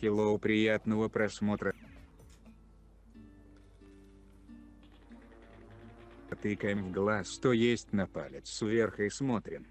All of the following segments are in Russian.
Хеллоу, приятного просмотра. Тыкаем в глаз, что есть на палец сверху и смотрим.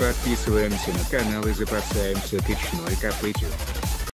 Подписываемся на канал и запасаемся тычной копытью.